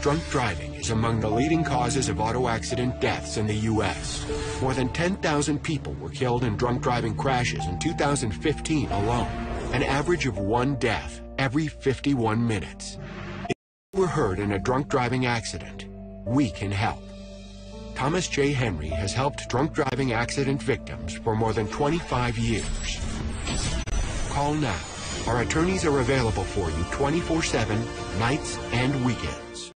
Drunk driving is among the leading causes of auto accident deaths in the U.S. More than 10,000 people were killed in drunk driving crashes in 2015 alone, an average of one death every 51 minutes. If you were hurt in a drunk driving accident, we can help. Thomas J. Henry has helped drunk driving accident victims for more than 25 years. Call now. Our attorneys are available for you 24 7, nights and weekends.